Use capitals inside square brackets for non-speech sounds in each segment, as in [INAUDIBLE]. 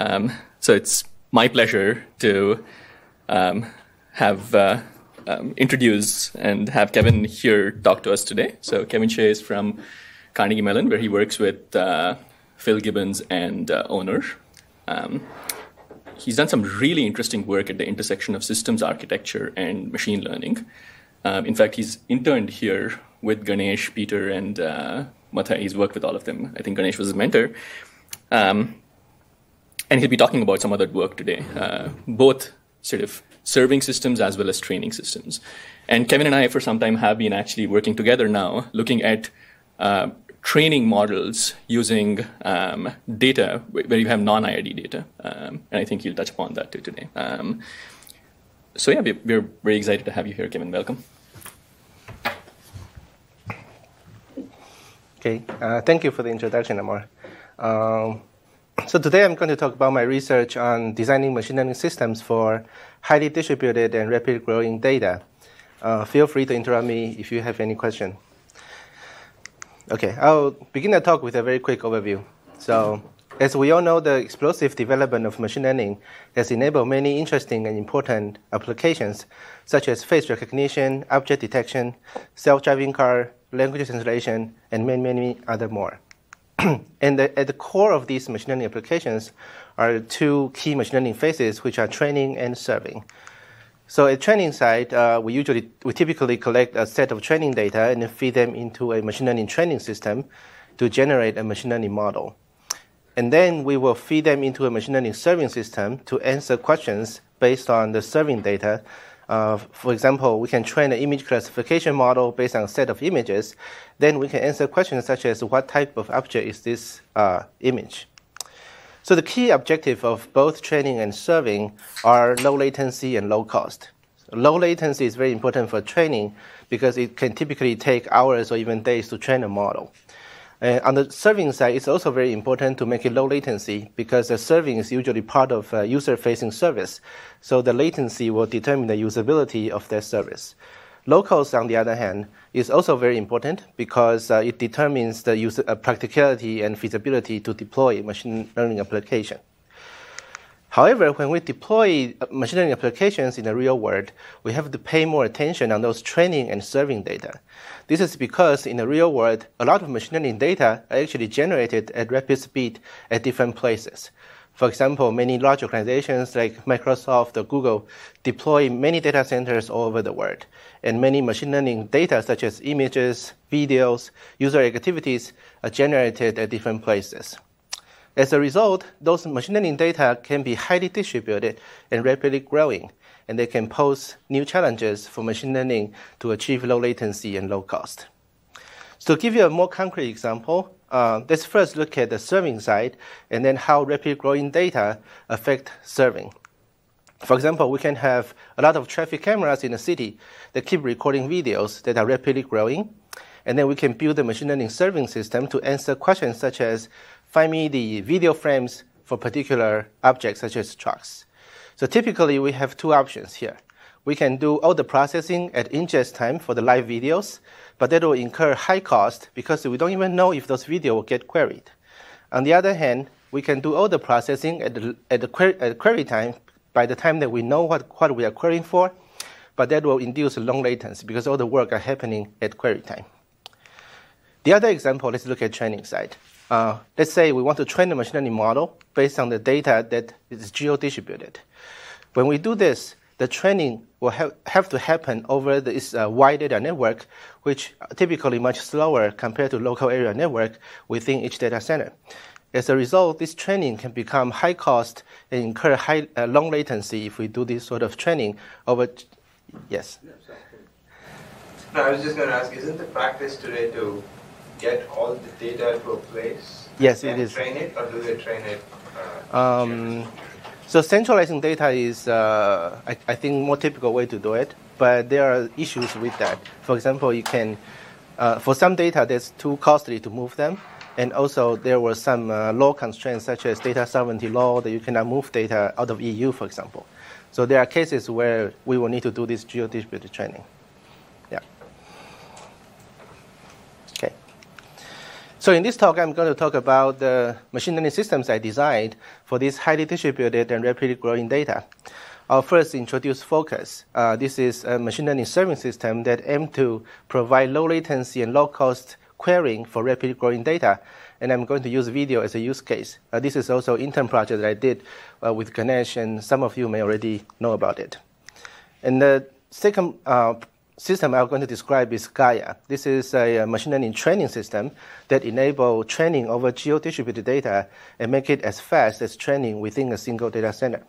Um, so it's my pleasure to um, have uh, um, introduce and have Kevin here talk to us today. So Kevin Hsieh is from Carnegie Mellon, where he works with uh, Phil Gibbons and uh, Onur. Um, he's done some really interesting work at the intersection of systems architecture and machine learning. Um, in fact, he's interned here with Ganesh, Peter, and uh, Matthai. He's worked with all of them. I think Ganesh was his mentor. Um, and he'll be talking about some of that work today, uh, both sort of serving systems as well as training systems. And Kevin and I, for some time, have been actually working together now, looking at uh, training models using um, data where you have non-IID data. Um, and I think you'll touch upon that too today. Um, so yeah, we're very excited to have you here, Kevin. Welcome. Okay, uh, thank you for the introduction, Amar. Um, so today I'm going to talk about my research on designing machine learning systems for highly distributed and rapidly growing data. Uh, feel free to interrupt me if you have any question. Okay, I'll begin the talk with a very quick overview. So, as we all know, the explosive development of machine learning has enabled many interesting and important applications, such as face recognition, object detection, self-driving car, language translation, and many, many other more. [CLEARS THROAT] and the, at the core of these machine learning applications are two key machine learning phases, which are training and serving. So at training side, uh, we usually we typically collect a set of training data and feed them into a machine learning training system to generate a machine learning model. And then we will feed them into a machine learning serving system to answer questions based on the serving data uh, for example, we can train an image classification model based on a set of images. Then we can answer questions such as what type of object is this uh, image. So the key objective of both training and serving are low latency and low cost. Low latency is very important for training because it can typically take hours or even days to train a model. Uh, on the serving side, it's also very important to make it low latency because the serving is usually part of a user-facing service. So the latency will determine the usability of that service. Low cost, on the other hand, is also very important because uh, it determines the user, uh, practicality and feasibility to deploy machine learning application. However, when we deploy uh, machine learning applications in the real world, we have to pay more attention on those training and serving data. This is because in the real world, a lot of machine learning data are actually generated at rapid speed at different places. For example, many large organizations like Microsoft or Google deploy many data centers all over the world. And many machine learning data, such as images, videos, user activities, are generated at different places. As a result, those machine learning data can be highly distributed and rapidly growing, and they can pose new challenges for machine learning to achieve low latency and low cost. So to give you a more concrete example, uh, let's first look at the serving side and then how rapid growing data affect serving. For example, we can have a lot of traffic cameras in a city that keep recording videos that are rapidly growing. And then we can build a machine learning serving system to answer questions such as find me the video frames for particular objects such as trucks. So typically we have two options here. We can do all the processing at ingest time for the live videos, but that will incur high cost because we don't even know if those videos will get queried. On the other hand, we can do all the processing at the, at the query, at query time by the time that we know what, what we are querying for, but that will induce long latency because all the work are happening at query time. The other example, let's look at training side. Uh, let's say we want to train a machine learning model based on the data that is geo-distributed. When we do this, the training will have, to happen over this uh, wide area network, which typically much slower compared to local area network within each data center. As a result, this training can become high cost and incur high, uh, long latency if we do this sort of training over. Yes. No, I was just going to ask: Isn't the practice today to get all the data to a place? Yes, it is. Train it, or do they train it? Uh, Um, so centralizing data is, uh, I, I think, more typical way to do it. But there are issues with that. For example, you can, uh, for some data, that's too costly to move them. And also, there were some uh, law constraints, such as data sovereignty law, that you cannot move data out of EU, for example. So there are cases where we will need to do this geo-distributed training. Yeah. Okay. So in this talk, I'm going to talk about the machine learning systems I designed for this highly distributed and rapidly growing data. I'll first introduce Focus. Uh, this is a machine learning serving system that aims to provide low latency and low cost querying for rapidly growing data. And I'm going to use video as a use case. Uh, this is also an intern project that I did uh, with Ganesh, and some of you may already know about it. And the second uh, system I'm going to describe is Gaia. This is a machine learning training system that enables training over geo-distributed data and make it as fast as training within a single data center.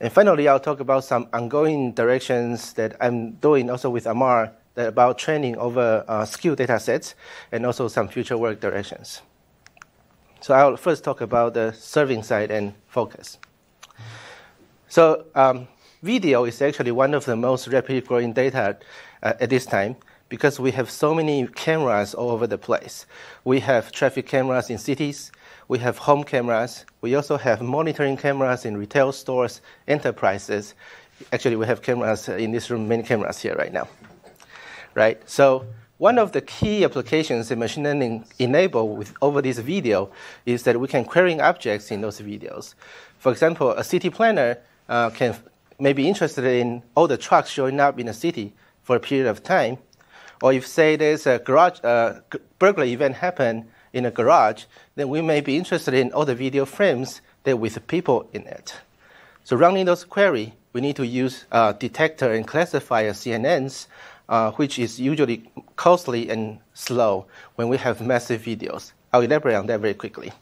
And finally, I'll talk about some ongoing directions that I'm doing also with Amar about training over uh, skewed data sets and also some future work directions. So I'll first talk about the serving side and focus. So um, video is actually one of the most rapidly growing data uh, at this time because we have so many cameras all over the place. We have traffic cameras in cities, we have home cameras, we also have monitoring cameras in retail stores, enterprises. Actually, we have cameras in this room, many cameras here right now. Right? So one of the key applications that machine learning enable with over this video is that we can query objects in those videos. For example, a city planner uh, can may be interested in all the trucks showing up in a city for a period of time, or if say there's a garage uh, burglary event happen in a garage, then we may be interested in all the video frames that with people in it. So running those query, we need to use uh, detector and classifier CNNs, uh, which is usually costly and slow when we have massive videos. I'll elaborate on that very quickly.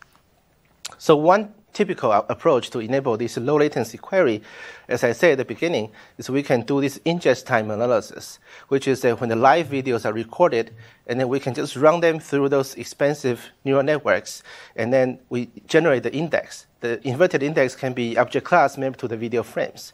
So one typical approach to enable this low latency query, as I said at the beginning, is we can do this ingest time analysis, which is that when the live videos are recorded, and then we can just run them through those expensive neural networks, and then we generate the index. The inverted index can be object class mapped to the video frames.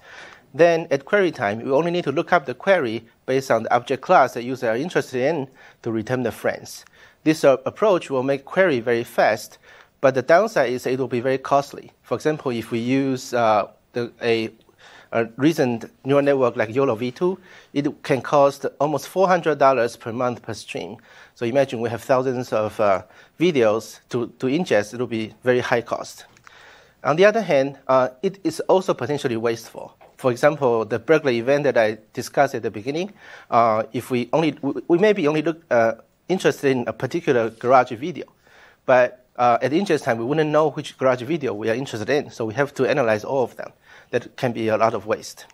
Then at query time, we only need to look up the query based on the object class that users are interested in to return the frames. This uh, approach will make query very fast but the downside is it will be very costly. For example, if we use uh, the, a, a, recent neural network like YOLO V2, it can cost almost $400 per month per stream. So imagine we have thousands of uh, videos to, to ingest, it will be very high cost. On the other hand, uh, it is also potentially wasteful. For example, the burglary event that I discussed at the beginning, uh, if we only, we may be only look, uh, interested in a particular garage video, but uh, at ingest time, we wouldn't know which garage video we are interested in, so we have to analyze all of them. That can be a lot of waste.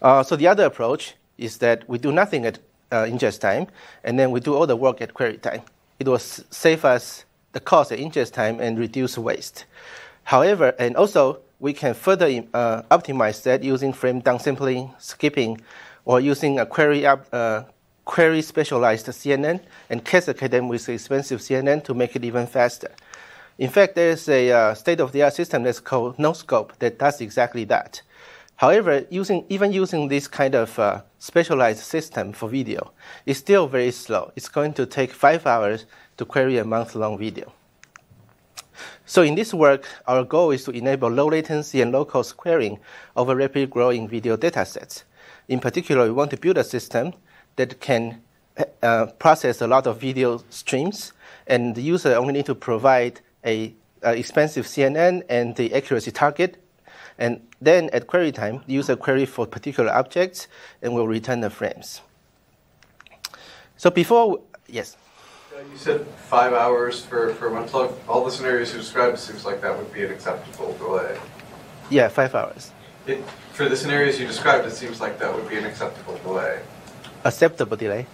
Uh, so the other approach is that we do nothing at uh, ingest time, and then we do all the work at query time. It will save us the cost at ingest time and reduce waste. However, and also we can further uh, optimize that using frame downsampling, skipping, or using a query up, uh, query specialized CNN and cascade them with expensive CNN to make it even faster. In fact, there's a uh, state-of-the-art system that's called NoScope that does exactly that. However, using, even using this kind of uh, specialized system for video is still very slow. It's going to take five hours to query a month-long video. So in this work, our goal is to enable low latency and low cost querying over rapidly growing video datasets. In particular, we want to build a system that can uh, process a lot of video streams, and the user only need to provide a, a expensive CNN and the accuracy target. And then at query time, the user query for particular objects and will return the frames. So before, yes? Uh, you said five hours for, for one plug. All the scenarios you described seems like that would be an acceptable delay. Yeah, five hours. It, for the scenarios you described, it seems like that would be an acceptable delay acceptable delay?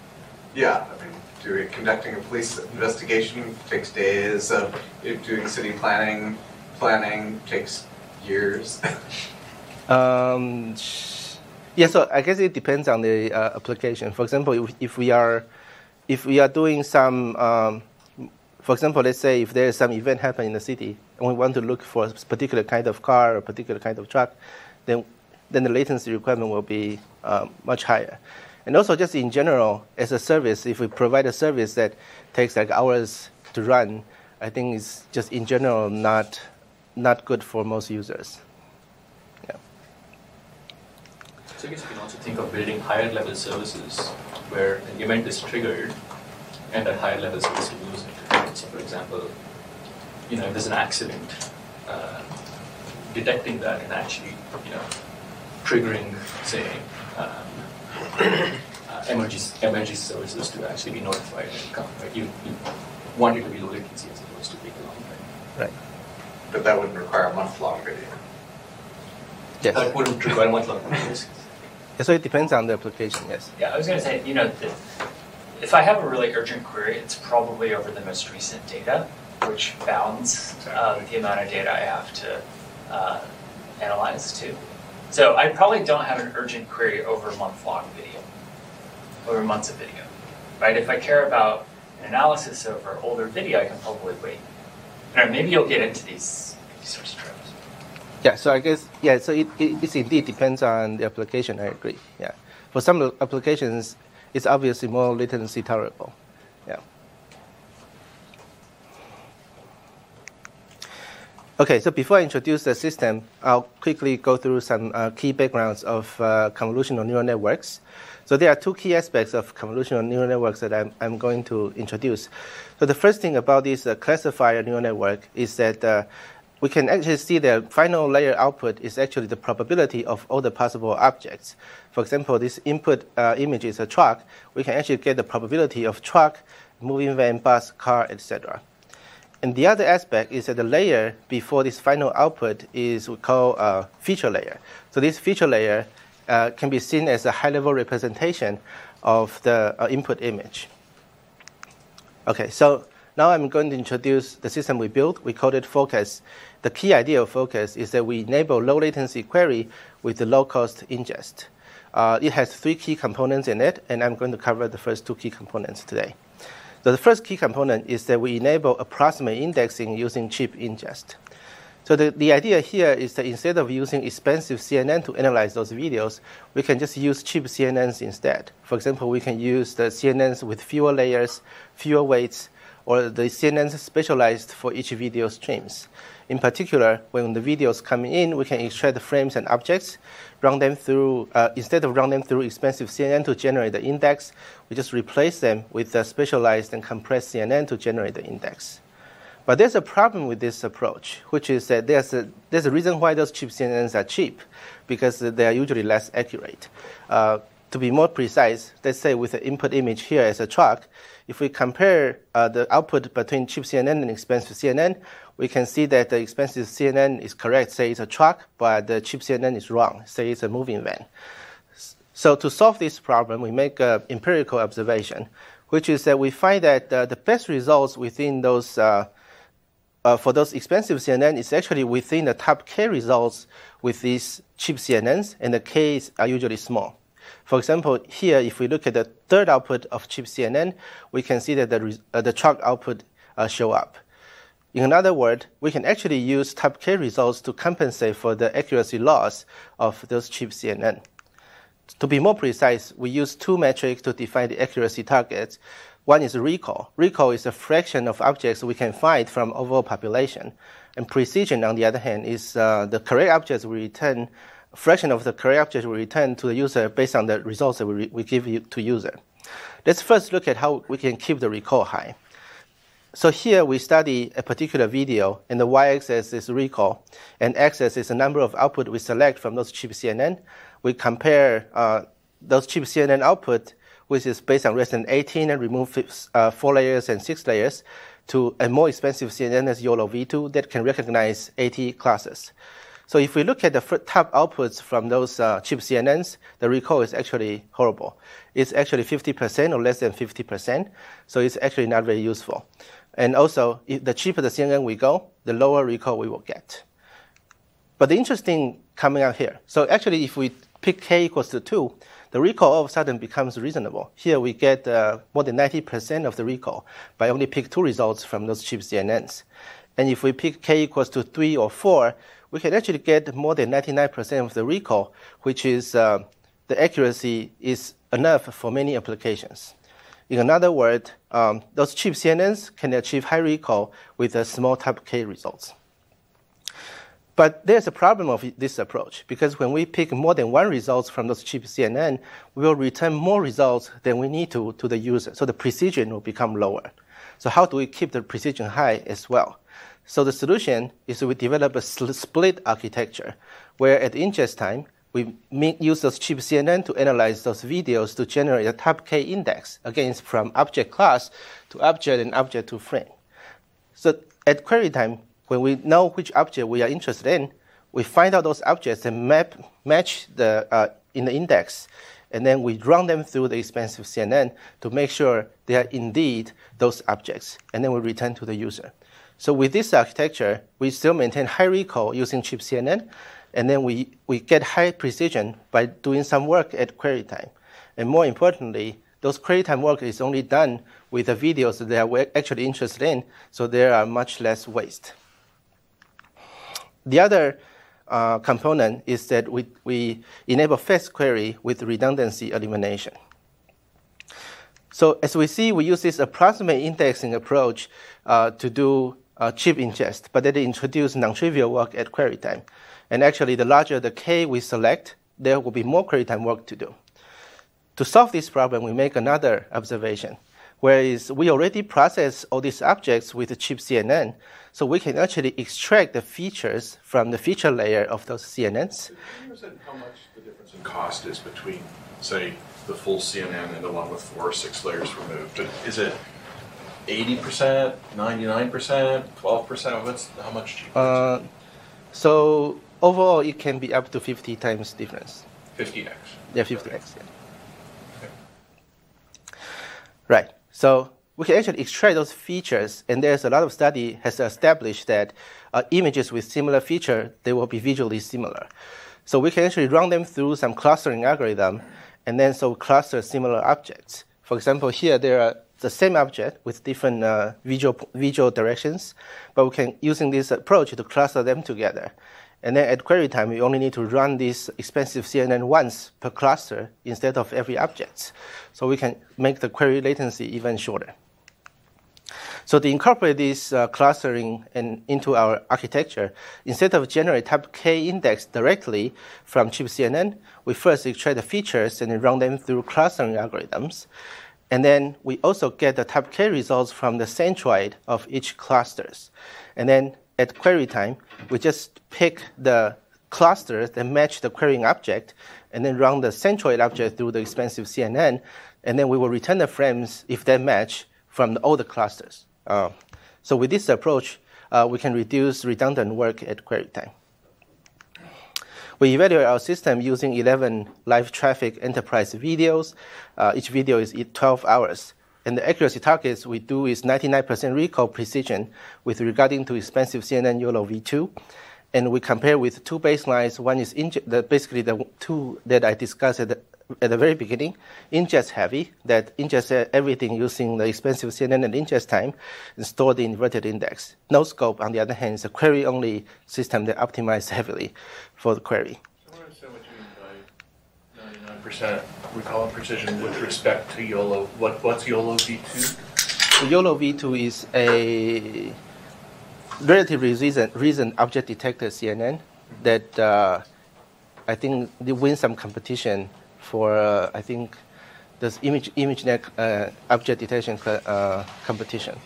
Yeah, I mean, doing conducting a police investigation takes days. Uh, doing city planning planning takes years. [LAUGHS] um, yeah, so I guess it depends on the uh, application. For example, if, if, we are if we are doing some, um, for example, let's say if there is some event happening in the city and we want to look for a particular kind of car or a particular kind of truck, then then the latency requirement will be uh, much higher. And also just in general, as a service, if we provide a service that takes like hours to run, I think it's just in general not, not good for most users. Yeah. So I guess you can also think of building higher level services where an event is triggered and at higher levels we still lose it. So, for example, you know, if there's an accident, uh, detecting that and actually, you know, triggering, say, uh, emergency, emergency services to actually be notified and come. Right? You, you want it to be low latency as opposed to big long. Right? Right. But that wouldn't require a month-long video. Yes. That wouldn't require much long videos. So it depends on the application. Yes. Yeah, I was going to say, you know, the, if I have a really urgent query, it's probably over the most recent data, which bounds uh, the amount of data I have to uh, analyze too. So I probably don't have an urgent query over a month-long video, over months of video, right? If I care about an analysis over older video, I can probably wait. Or maybe you'll get into these, of tropes. Yeah, so I guess, yeah, so it, it it's indeed depends on the application, I agree. Yeah. For some applications, it's obviously more latency tolerable. Yeah. Okay, so before I introduce the system, I'll quickly go through some uh, key backgrounds of uh, convolutional neural networks. So there are two key aspects of convolutional neural networks that I'm, I'm going to introduce. So the first thing about this uh, classifier neural network is that uh, we can actually see the final layer output is actually the probability of all the possible objects. For example, this input uh, image is a truck. We can actually get the probability of truck, moving van, bus, car, etc. And the other aspect is that the layer before this final output is we call a feature layer. So this feature layer uh, can be seen as a high-level representation of the uh, input image. Okay, so now I'm going to introduce the system we built. We called it Focus. The key idea of Focus is that we enable low latency query with the low cost ingest. Uh, it has three key components in it, and I'm going to cover the first two key components today. The first key component is that we enable approximate indexing using cheap ingest. So the, the idea here is that instead of using expensive CNN to analyze those videos, we can just use cheap CNNs instead. For example, we can use the CNNs with fewer layers, fewer weights, or the CNNs specialized for each video streams. In particular, when the videos come in, we can extract the frames and objects, run them through, uh, instead of run them through expensive CNN to generate the index, we just replace them with a specialized and compressed CNN to generate the index. But there's a problem with this approach, which is that there's a, there's a reason why those cheap CNNs are cheap, because they are usually less accurate. Uh, to be more precise, let's say with the input image here as a truck, if we compare uh, the output between cheap CNN and expensive CNN, we can see that the expensive CNN is correct, say it's a truck, but the cheap CNN is wrong, say it's a moving van. So to solve this problem, we make an empirical observation, which is that we find that uh, the best results within those uh, uh, for those expensive CNN is actually within the top K results with these cheap CNNs, and the Ks are usually small. For example, here, if we look at the third output of cheap CNN, we can see that the, uh, the truck output uh, show up. In another word, we can actually use top K results to compensate for the accuracy loss of those cheap CNN. To be more precise, we use two metrics to define the accuracy targets. One is recall. Recall is a fraction of objects we can find from overall population. And precision, on the other hand, is uh, the correct objects we return, fraction of the correct objects we return to the user based on the results that we, we give you to user. Let's first look at how we can keep the recall high. So here we study a particular video, and the y-axis is recall, and x-axis is the number of output we select from those cheap CNN. We compare uh, those cheap CNN output which is based on ResNet 18 and remove uh, four layers and six layers, to a more expensive CNN as YOLO V2 that can recognize 80 classes. So if we look at the top outputs from those uh, cheap CNNs, the recall is actually horrible. It's actually 50% or less than 50%, so it's actually not very useful. And also, the cheaper the CNN we go, the lower recall we will get. But the interesting coming out here, so actually if we pick k equals to 2, the recall all of a sudden becomes reasonable. Here we get uh, more than 90% of the recall by only pick two results from those cheap CNNs. And if we pick k equals to 3 or 4, we can actually get more than 99% of the recall, which is uh, the accuracy is enough for many applications. In another word, um, those cheap CNNs can achieve high recall with a small top k results. But there's a problem of this approach because when we pick more than one results from those cheap CNN, we will return more results than we need to to the user. So the precision will become lower. So how do we keep the precision high as well? So the solution is we develop a split architecture where at ingest time, we use those cheap CNN to analyze those videos to generate a top K index, again, from object class to object and object to frame. So at query time, when we know which object we are interested in, we find out those objects and map, match the, uh, in the index, and then we run them through the expensive CNN to make sure they are indeed those objects, and then we return to the user. So with this architecture, we still maintain high recall using cheap CNN, and then we, we get high precision by doing some work at query time. And more importantly, those query time work is only done with the videos that we're actually interested in, so there are much less waste. The other uh, component is that we, we enable fast query with redundancy elimination. So as we see, we use this approximate indexing approach uh, to do uh, cheap ingest, but that introduce non-trivial work at query time. And actually, the larger the k we select, there will be more query time work to do. To solve this problem, we make another observation, whereas we already process all these objects with the cheap CNN, so we can actually extract the features from the feature layer of those CNNs. How much the difference in cost is between, say, the full CNN and the one with four or six layers removed? Is it 80%, 99%, 12%? What's, how much cheaper? Uh, so overall, it can be up to 50 times difference. 50x. Yeah, 50x. Yeah. Right. So we can actually extract those features, and there's a lot of study has established that uh, images with similar feature they will be visually similar. So we can actually run them through some clustering algorithm, and then so cluster similar objects. For example, here there are the same object with different uh, visual visual directions, but we can using this approach to cluster them together. And then at query time, we only need to run this expensive CNN once per cluster instead of every object. So we can make the query latency even shorter. So to incorporate this uh, clustering in, into our architecture, instead of generate top K index directly from cheap CNN, we first extract the features and run them through clustering algorithms. And then we also get the top K results from the centroid of each clusters. And then at query time, we just pick the clusters that match the querying object and then run the centroid object through the expensive CNN. And then we will return the frames if they match from the, all the clusters. Uh, so with this approach, uh, we can reduce redundant work at query time. We evaluate our system using 11 live traffic enterprise videos. Uh, each video is 12 hours. And the accuracy targets we do is 99% recall precision with regarding to expensive CNN YOLO V2. And we compare with two baselines. One is the, basically the two that I discussed at the very beginning, ingest heavy, that ingest everything using the expensive CNN and ingest time and store the inverted index. NoScope, on the other hand, is a query only system that optimizes heavily for the query. I understand what you mean by 99% recall and precision with respect to YOLO. What, what's YOLO V2? The YOLO V2 is a relatively recent, recent object detector CNN that uh, I think they win some competition for, uh, I think, this image ImageNet uh, object detection uh, competition.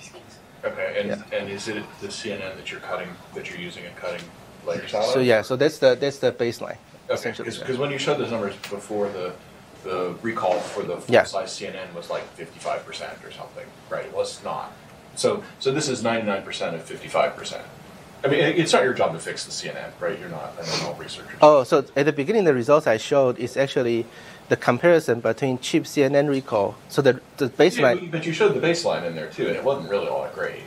Okay, and, Yeah. and is it the CNN that you're cutting, that you're using and cutting layers out? So yeah, so that's the that's the baseline. Okay, because when you showed those numbers before, the, the recall for the Yeah. full-size CNN was like fifty-five percent or something, right? It was not. So, so this is ninety-nine percent of fifty-five percent. I mean, it's not your job to fix the CNN, right? You're not an ML researcher. Oh, so at the beginning, the results I showed is actually the comparison between cheap CNN recall. So the the baseline. but- but you showed the baseline in there too, and it wasn't really all that great.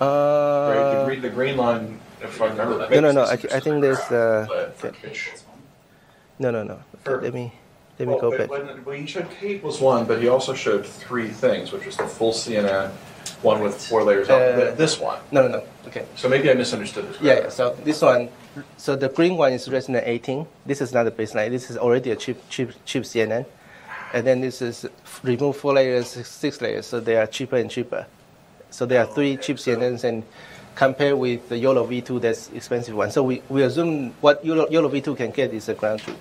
Right? The Uh, green, the green line, if I remember. No, no, no, I- I think there's, uh, no, no, no. For- let me let me Well, go back. when- Well, he showed K equals one, but he also showed three things, which was the full CNN, one with four layers, up, Uh, th- this one. No, no, no. Okay. So maybe I misunderstood this. Yeah, yeah. So this one, so the green one is ResNet 18. This is not the baseline. This is already a cheap, cheap, cheap CNN. And then this is remove four layers, six- six layers. So they are cheaper and cheaper. So there are three cheap CNNs and compared with the YOLO V2, that's expensive one. So we, we assume what YOLO, YOLO V2 can get is a ground truth.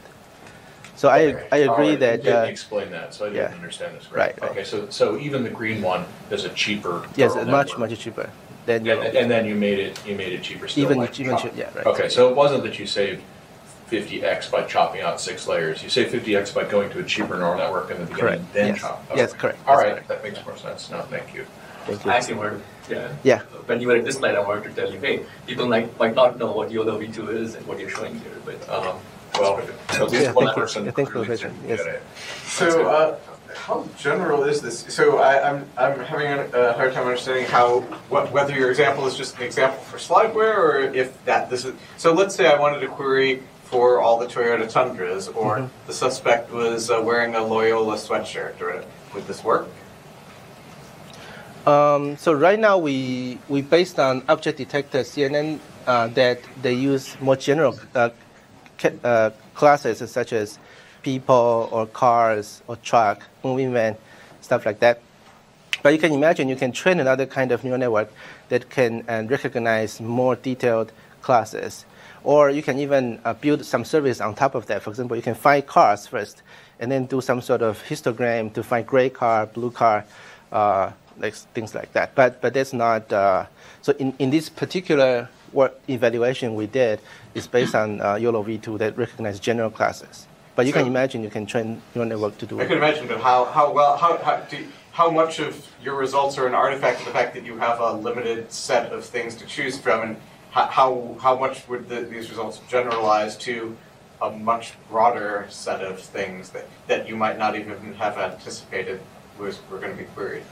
So I, Okay. I All agree right. that You didn't uh, explain that, so I yeah. didn't understand this. Right, right. Okay, so, so even the green one is a cheaper. yes, neural much much cheaper than And, YOLO. and then you made it, you made it cheaper still. Even by even chop- yeah, right. Okay, so it wasn't that you saved fifty X by chopping out six layers. You saved fifty X by going to a cheaper neural network in the beginning, Correct. then Yes. chop. Yes, correct. All That's right, correct. that makes more sense. No, thank you. Thank you. I actually wanted, yeah. Yeah. When you were at this slide, I wanted to tell you, hey, people might, might not know what YOLO V2 is and what you're showing here, but Um, well, at least Yeah, one thank you. person Yeah, thanks for the really question. didn't Yes. get it. So, uh, how general is this? So, I, I'm I'm having a, a hard time understanding how what, whether your example is just an example for slideware or if that this is. So, let's say I wanted to query for all the Toyota Tundras, or Mhm. the suspect was uh, wearing a Loyola sweatshirt. Or would this work? Um, so right now we we based on object detector CNN uh, that they use more general uh, ca- uh, classes such as people or cars or truck, moving van, stuff like that. But you can imagine you can train another kind of neural network that can uh, recognize more detailed classes. Or you can even uh, build some service on top of that. For example, you can find cars first and then do some sort of histogram to find gray car, blue car, uh, like things like that. But, but that's not, uh, so in, in this particular work evaluation we did is based on uh, YOLO V2 that recognize general classes. But you can imagine you can train neural network to do I it. could imagine, but how how well how how, do, how much of your results are an artifact of the fact that you have a limited set of things to choose from, and how how, how much would the, these results generalize to a much broader set of things that, that you might not even have anticipated was were going to be queried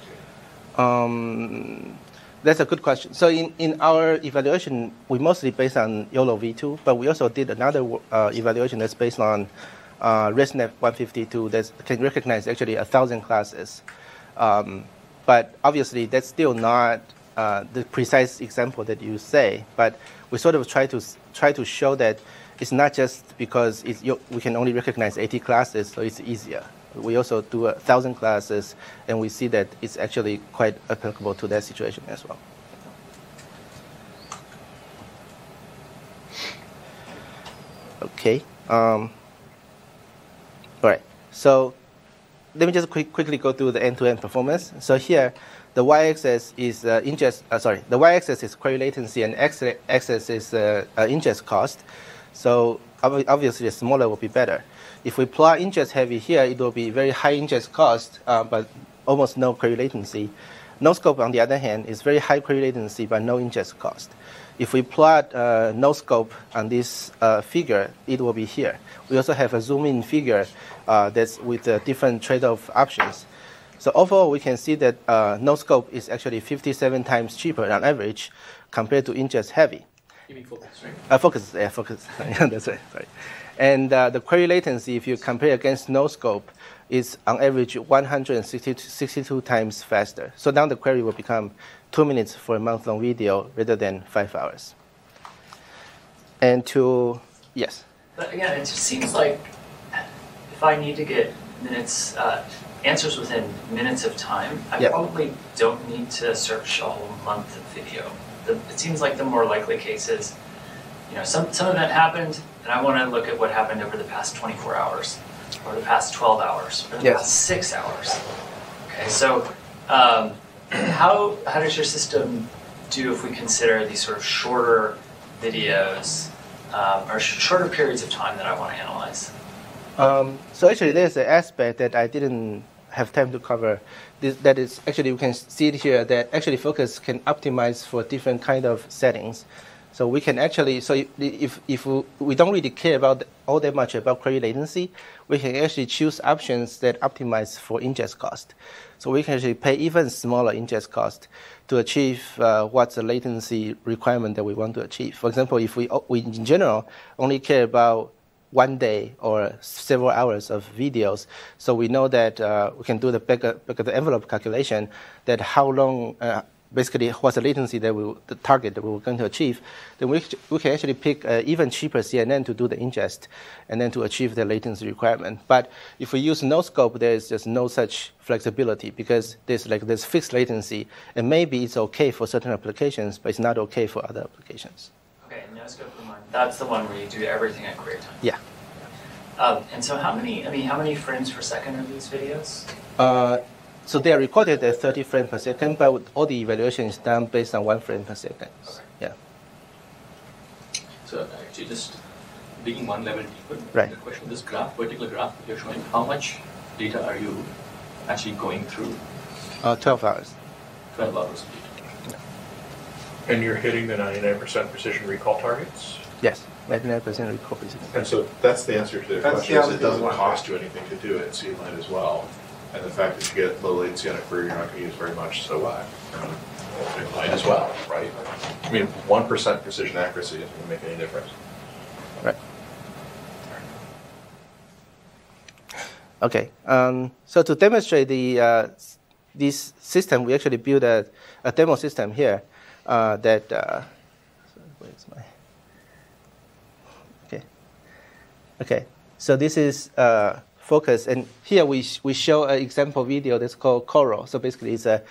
to? Um, that's a good question. So in, in our evaluation, we mostly based on YOLO V2, but we also did another uh, evaluation that's based on uh, ResNet 152 that can recognize actually a thousand classes. Um, but obviously, that's still not uh, the precise example that you say. But we sort of try to try to show that it's not just because it's, we can only recognize 80 classes, so it's easier. We also do a thousand classes, and we see that it's actually quite applicable to that situation as well. Okay. Um, all right. So let me just quick, quickly go through the end-to-end performance. So here, the y-axis is uh, ingest. Uh, sorry, the y-axis is query latency, and x-axis is uh, uh, ingest cost. So ob- obviously, smaller will be better. If we plot ingest heavy here, it will be very high ingest cost, uh, but almost no query latency. NoScope, on the other hand, is very high query latency, but no ingest cost. If we plot uh, NoScope on this uh, figure, it will be here. We also have a zoom in figure uh, that's with uh, different trade-off options. So overall, we can see that uh, NoScope is actually 57 times cheaper on average compared to ingest heavy. you mean focus, right? Uh, focus, yeah, focus. [LAUGHS] That's right. Sorry. And uh, the query latency, if you compare against NoScope, is on average 162 times faster. So now the query will become two minutes for a month-long video rather than five hours. And to yes, But again, it just seems like if I need to get minutes, uh, answers within minutes of time, I Yeah. probably don't need to search a whole month of video. The, it seems like the more likely case is, you know, some, some event happened, and I want to look at what happened over the past 24 hours, or the past 12 hours, or the Yes. past six hours. Okay, so um, [CLEARS THROAT] how, how does your system do if we consider these sort of shorter videos um, or sh- shorter periods of time that I want to analyze? Um, so actually, there's an aspect that I didn't have time to cover. This, that is actually we can see it here that actually Focus can optimize for different kind of settings. So we can actually so if if, we don't really care about all that much about query latency, we can actually choose options that optimize for ingest cost. So we can actually pay even smaller ingest cost to achieve uh, what's the latency requirement that we want to achieve. For example, if we, we in general only care about one day or several hours of videos. So we know that uh, we can do the back, back of the envelope calculation that how long, uh, basically what's the latency that we, the target that we were going to achieve, then we, we can actually pick an even cheaper CNN to do the ingest and then to achieve the latency requirement. But if we use NoScope, there's just no such flexibility because there's like this fixed latency, and maybe it's okay for certain applications, but it's not okay for other applications. Okay, NoScope. That's the one where you do everything at query time. Yeah. Um, and so how many, I mean, how many frames per second are these videos? Uh, so they are recorded at 30 frames per second, but all the evaluation is done based on one frame per second. Okay. Yeah. So actually just digging one level deeper. Right. The question, this graph, particular graph that you're showing, how much data are you actually going through? Uh, 12 hours. 12 hours of data. And you're hitting the 99% precision recall targets? Yes, 99% recall precision. And so that's the answer to the That's question, is it doesn't cost you anything to do it in CLAN as well. And the fact that you get low latency on a query you're not gonna use very much, so why? It might as well, right? I mean, one percent precision accuracy isn't gonna make any difference. Right. Okay. Um, so to demonstrate the uh, this system, we actually built a, a demo system here uh, that. Uh, where's my? Okay. Okay. So this is uh, focus, and here we sh- we show an example video that's called Coral. So basically, it's a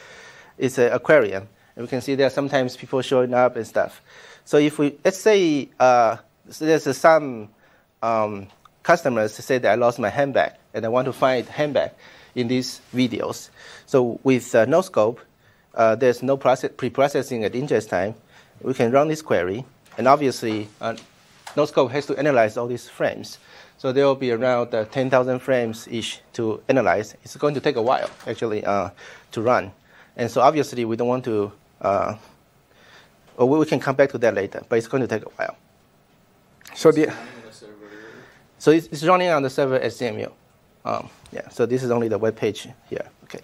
it's an aquarium, and we can see there are sometimes people showing up and stuff. So if we let's say uh, so there's some um, customers say that I lost my handbag and I want to find handbag in these videos. So with uh, NoScope, uh, there's no process, pre-processing at ingest time. We can run this query, and obviously, uh, NoScope has to analyze all these frames. So there will be around uh, 10,000 frames each to analyze. It's going to take a while actually uh, to run, and so obviously we don't want to. Uh, or we can come back to that later, but it's going to take a while. So the so it's, it's running on the server at CMU. Um, yeah, so this is only the web page here. Okay.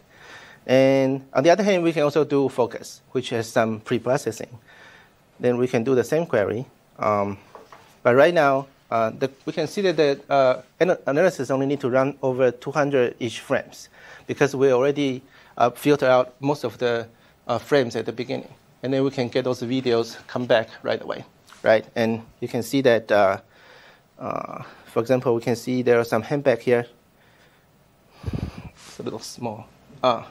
And on the other hand, we can also do focus, which has some pre-processing. Then we can do the same query. Um, but right now, uh, the, we can see that the uh, ana- analysis only need to run over 200 each frames because we already uh, filter out most of the uh, frames at the beginning. And then we can get those videos come back right away, right? And you can see that uh, uh, for example, we can see there are some handbag here. It's a little small. Ah,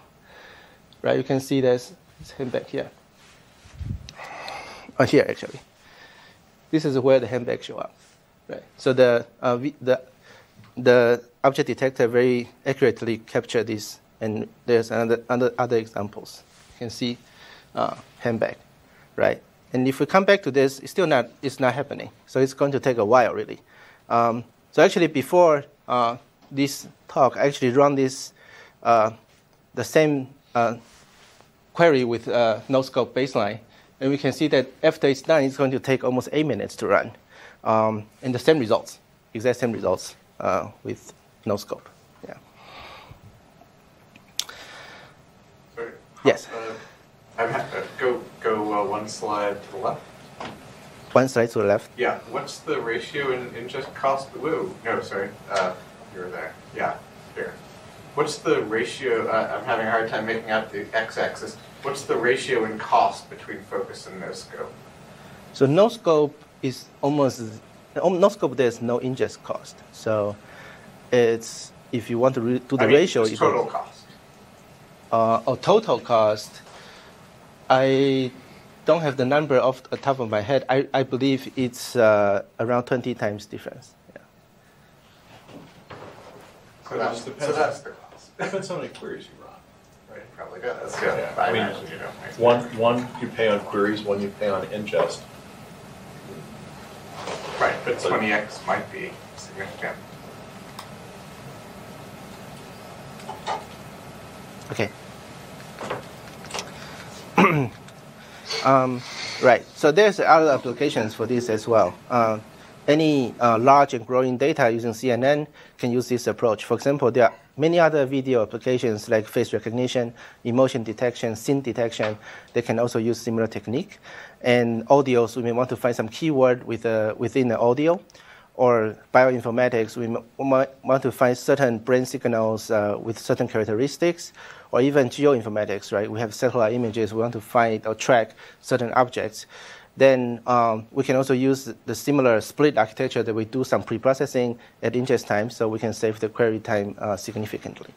right, you can see there's handbag here. Oh, here actually. This is where the handbag show up. Right. So the uh, vi- the the object detector very accurately captured this, and there's another, other other examples. You can see uh, handbag, right? And if we come back to this, it's still not it's not happening. So it's going to take a while really. Um, so actually, before uh, this talk, I actually run this uh, the same uh, query with uh, NoScope baseline, and we can see that after it's done, it's going to take almost eight minutes to run, um, and the same results, exact same results uh, with NoScope. Yeah. Sorry. Yes. Uh, uh, go go uh, one slide to the left. One slide to the left. Yeah. What's the ratio in, just cost? Whoa. No, sorry. Uh, you were there. Yeah. Here. What's the ratio? Uh, I'm having a hard time making out the x-axis. What's the ratio in cost between focus and NoScope? So NoScope is almost um, NoScope. There's no ingest cost. So it's if you want to re- do the I mean, ratio, just you total go- cost. uh, or total cost. I don't have the number off the top of my head. I, I believe it's uh, around 20 times difference. Yeah. So It that's, just so that's the cost. Depends how many queries you run, right? Probably does. Yeah, Yeah. I I mean, imagine you don't. One, one you pay on queries, one you pay on ingest. Right, but 20x might be significant. Okay. [CLEARS THROAT] um, right. So there's other applications for this as well. Uh, any uh, large and growing data using CNN can use this approach. For example, there are many other video applications like face recognition, emotion detection, scene detection. They can also use similar technique. And audios, we may want to find some keyword with, uh, within the audio or bioinformatics, we might want to find certain brain signals uh, with certain characteristics, or even geoinformatics, right? We have satellite images, we want to find or track certain objects. Then um, we can also use the similar split architecture that we do some pre-processing at ingest time, so we can save the query time uh, significantly.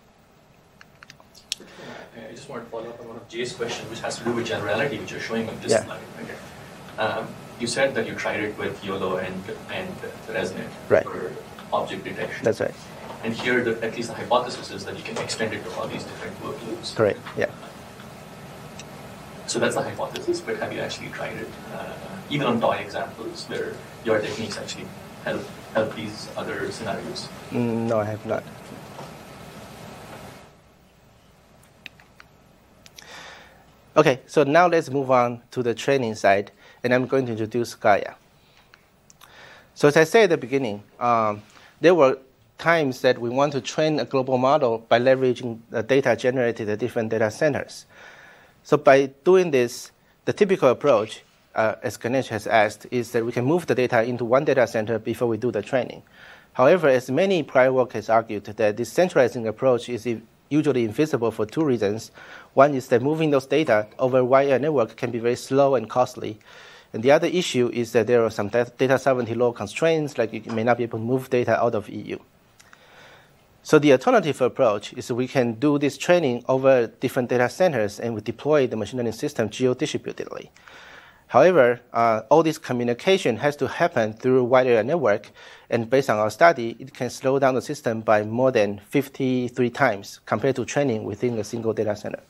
I just want to follow up on one of Jay's questions, which has to do with generality, which you're showing on this yeah. slide. Okay. Um, you said that you tried it with YOLO and and ResNet right. for object detection. That's right. And here, the, at least the hypothesis is that you can extend it to all these different workloads. Correct. Yeah. So that's the hypothesis, but have you actually tried it? Uh, even on toy examples, where your techniques actually help help these other scenarios. Mm, no, I have not. Okay, so now let's move on to the training side, and I'm going to introduce Gaia. So as I said at the beginning, um, there were times that we want to train a global model by leveraging the data generated at different data centers. So by doing this, the typical approach, uh, as Ganesh has asked, is that we can move the data into one data center before we do the training. However, as many prior work has argued, that this centralizing approach is usually invisible for two reasons. One is that moving those data over a wire network can be very slow and costly. And the other issue is that there are some data sovereignty law constraints, like you may not be able to move data out of EU. So the alternative approach is we can do this training over different data centers and we deploy the machine learning system geo-distributedly. However, uh, all this communication has to happen through wide area network, and based on our study, it can slow down the system by more than 53 times compared to training within a single data center.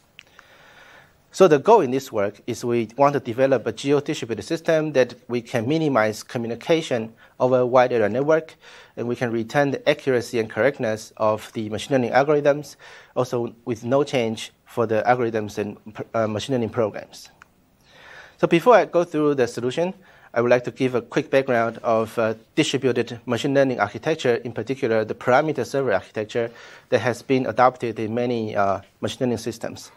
So the goal in this work is we want to develop a geo-distributed system that we can minimize communication over a wide area network, and we can retain the accuracy and correctness of the machine learning algorithms, also with no change for the algorithms and uh, machine learning programs. So before I go through the solution, I would like to give a quick background of uh, distributed machine learning architecture, in particular the parameter server architecture that has been adopted in many uh, machine learning systems.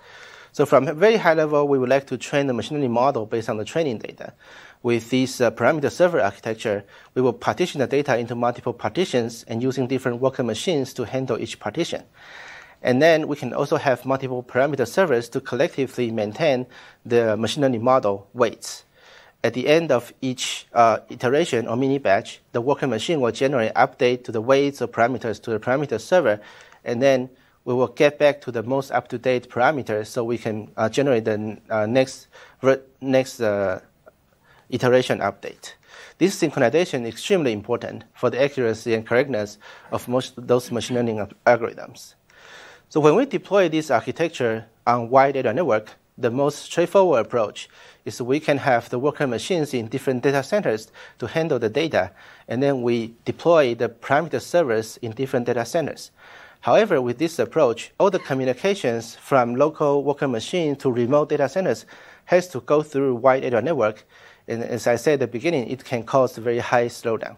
So from a very high level, we would like to train the machine learning model based on the training data. With this uh, parameter server architecture, we will partition the data into multiple partitions and using different worker machines to handle each partition. And then we can also have multiple parameter servers to collectively maintain the machine learning model weights. At the end of each uh, iteration or mini batch, the worker machine will generate update to the weights or parameters to the parameter server, and then we will get back to the most up-to-date parameters so we can uh, generate the uh, next, next uh, iteration update. This synchronization is extremely important for the accuracy and correctness of most of those machine learning algorithms. So when we deploy this architecture on wide data network, the most straightforward approach is we can have the worker machines in different data centers to handle the data, and then we deploy the parameter servers in different data centers. However, with this approach, all the communications from local worker machine to remote data centers has to go through wide area network. And as I said at the beginning, it can cause very high slowdown.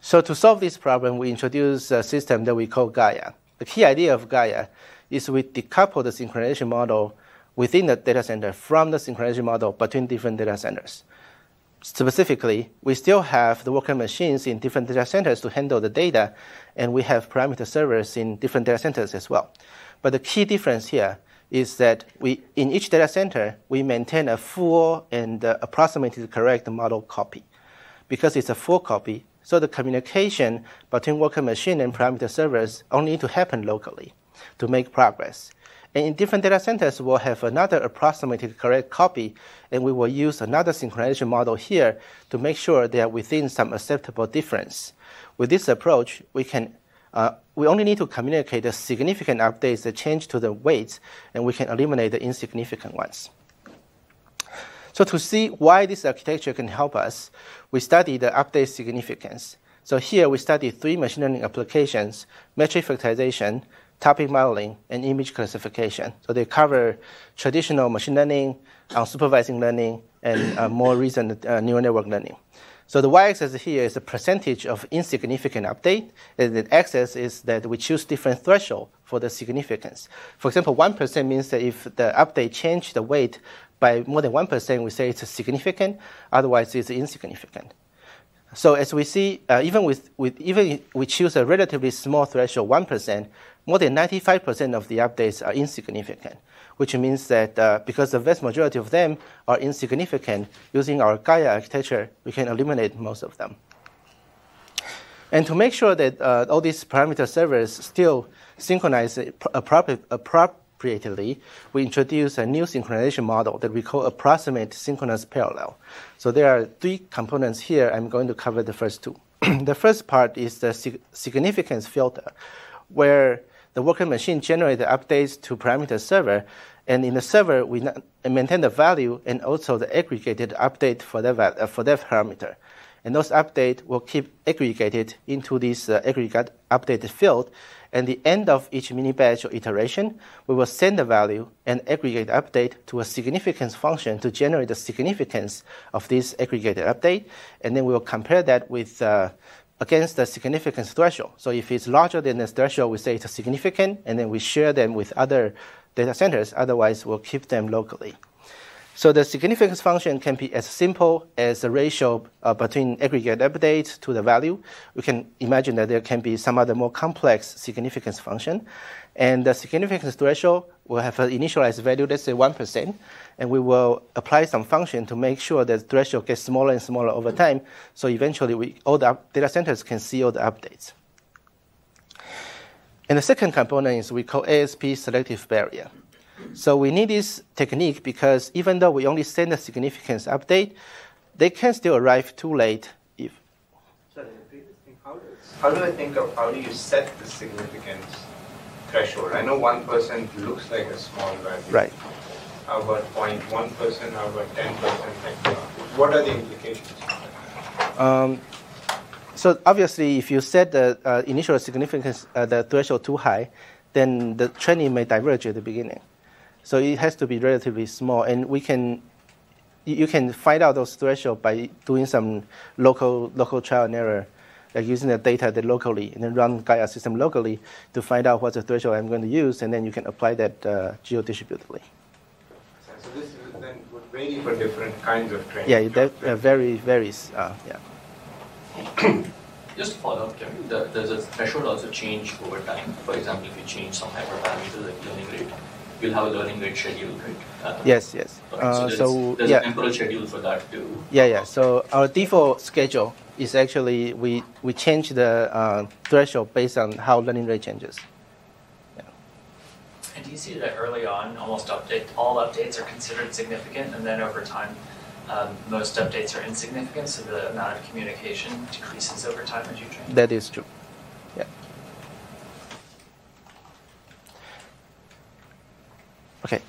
So to solve this problem, we introduce a system that we call Gaia. The key idea of Gaia is we decouple the synchronization model within the data center from the synchronization model between different data centers specifically, we still have the worker machines in different data centers to handle the data, and we have parameter servers in different data centers as well. But the key difference here is that we, in each data center, we maintain a full and uh, approximately correct model copy. Because it's a full copy, so the communication between worker machine and parameter servers only need to happen locally to make progress. And in different data centers, we'll have another approximately correct copy, and we will use another synchronization model here to make sure they are within some acceptable difference. With this approach, we can uh, we only need to communicate the significant updates that change to the weights, and we can eliminate the insignificant ones. So to see why this architecture can help us, we study the update significance. So here we study three machine learning applications, matrix factorization, topic modeling, and image classification. So they cover traditional machine learning, unsupervised learning, and uh, more recent uh, neural network learning. So the y-axis here is the percentage of insignificant update, and the x-axis is that we choose different threshold for the significance. For example, 1% means that if the update changed the weight by more than 1%, we say it's significant, otherwise it's insignificant. So as we see, uh, even with, with even we choose a relatively small threshold, one percent, more than 95% of the updates are insignificant, which means that uh, because the vast majority of them are insignificant, using our Gaia architecture, we can eliminate most of them. And to make sure that uh, all these parameter servers still synchronize appropriately, we introduce a new synchronization model that we call approximate synchronous parallel. So there are three components here. I'm going to cover the first two. [CLEARS THROAT] the first part is the significance filter, where the worker machine generates the updates to parameter server, and in the server we maintain the value and also the aggregated update for that, uh, for that parameter. And those updates will keep aggregated into this uh, aggregate update field. And the end of each mini batch or iteration, we will send the value and aggregate update to a significance function to generate the significance of this aggregated update. And then we will compare that with uh, against the significance threshold. So if it's larger than the threshold, we say it's significant, and then we share them with other data centers. Otherwise, we'll keep them locally. So the significance function can be as simple as the ratio uh, between aggregate updates to the value. We can imagine that there can be some other more complex significance function. And the significance threshold will have an initialized value, let's say 1%, and we will apply some function to make sure that the threshold gets smaller and smaller over time. So eventually, we, all the data centers can see all the updates. And the second component is we call ASP selective barrier. So we need this technique because even though we only send a significance update, they can still arrive too late if. How do I think of how do you set the significance threshold? I know 1% looks like a small value. Right. How about 0.1%? How about 10%? what are the implications? Um, so obviously, if you set the uh, initial significance, uh, the threshold too high, then the training may diverge at the beginning. So it has to be relatively small, and we can you can find out those thresholds by doing some local local trial and error, like using the data that locally, and then run Gaia system locally to find out what's the threshold I'm going to use, and then you can apply that uh, geo-distributedly. So this is then would vary for different kinds of training. Yeah, that uh, very varies. Uh, yeah. [CLEARS THROAT] Just to follow up, Kevin, the, does the threshold also change over time? For example, if you change some hyperparameter like learning rate, you'll have a learning rate schedule, right? Uh, yes, yes. Right. Uh, so there's, so there's yeah. a temporal schedule for that too. Yeah, yeah. So our default schedule is actually we we change the uh, threshold based on how learning rate changes. Yeah. And do you see that early on, almost update all updates are considered significant, and then over time, um, most updates are insignificant, so the amount of communication decreases over time as you train? That is true. Yeah. Okay.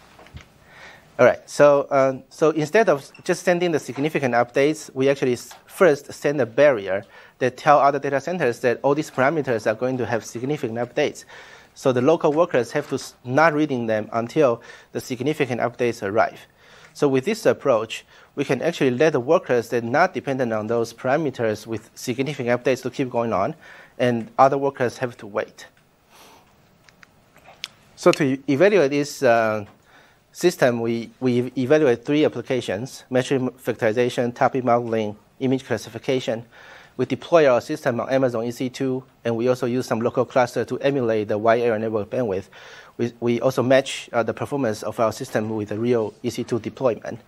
All right. So, uh, so instead of just sending the significant updates, we actually first send a barrier that tell other data centers that all these parameters are going to have significant updates. So the local workers have to not reading them until the significant updates arrive. So with this approach, we can actually let the workers that are not dependent on those parameters with significant updates to keep going on, and other workers have to wait. So to evaluate this uh, system, we, we evaluate three applications, matrix factorization, topic modeling, image classification. We deploy our system on Amazon EC2, and we also use some local cluster to emulate the wide area network bandwidth. We, we also match uh, the performance of our system with the real EC2 deployment.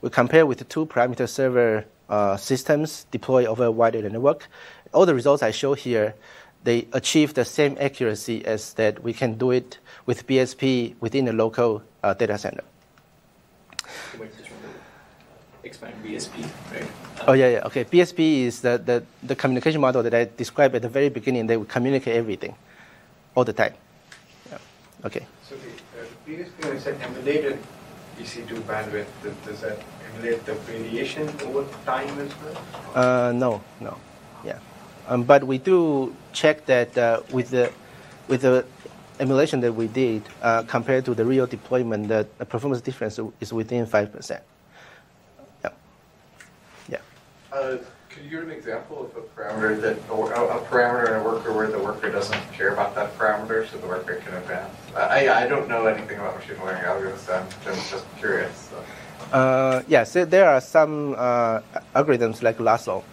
We compare with the two parameter server uh, systems deployed over a wide area network. All the results I show here, they achieve the same accuracy as that we can do it with BSP within a local uh, data center. Expand BSP, right? Oh yeah, yeah. Okay, BSP is the, the, the communication model that I described at the very beginning. They would communicate everything, all the time. Yeah. Okay. So the, uh, BSP, when you said emulated EC2 bandwidth, does that emulate the variation over time as well? Uh, no, no. Yeah. Um, but we do check that uh, with the with the emulation that we did uh, compared to the real deployment, the, the performance difference is within 5%. Yeah. Yeah. Uh, could you give an example of a parameter that, or a, parameter in a worker where the worker doesn't care about that parameter so the worker can advance? I, I don't know anything about machine learning algorithms, so I'm just, just curious. So. Uh, yes, there are some uh, algorithms like Lasso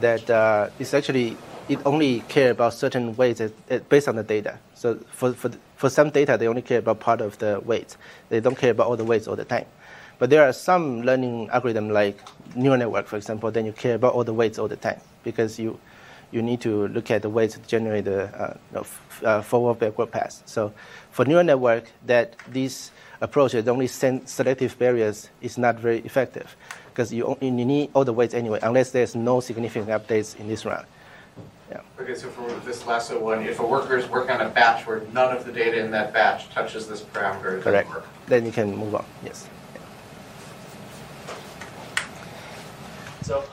that uh, it's actually it only care about certain weights based on the data. So for, for, for some data, they only care about part of the weights. They don't care about all the weights all the time. But there are some learning algorithm like neural network, for example, then you care about all the weights all the time because you, you need to look at the weights to generate the uh, uh, forward backward pass. So for neural network, that this approach that only send selective barriers is not very effective because you, you need all the weights anyway, unless there's no significant updates in this round. Yeah. Okay, so for this lasso one, if a worker is working on a batch where none of the data in that batch touches this parameter, Correct. Then you can move on, yes. So,